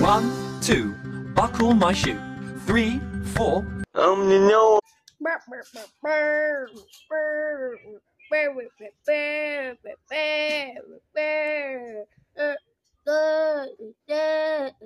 One, two, buckle my shoe. Three, four. Um, you know.